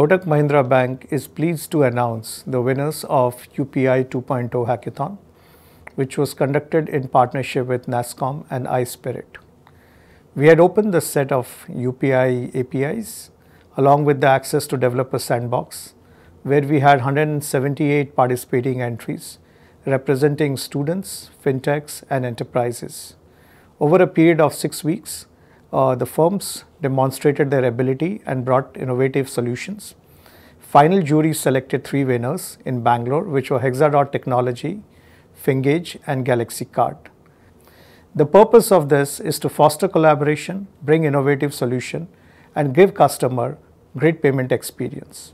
Kotak Mahindra Bank is pleased to announce the winners of UPI 2.0 hackathon, which was conducted in partnership with NASSCOM and iSPIRT. We had opened the set of UPI APIs along with the access to developer sandbox, where we had 178 participating entries representing students, fintechs, and enterprises. Over a period of six weeks, uh, the firms demonstrated their ability and brought innovative solutions. Final jury selected three winners in Bangalore, which were Hexadot Technology, Fingage, and Galaxy Card. The purpose of this is to foster collaboration, bring innovative solution, and give customer great payment experience.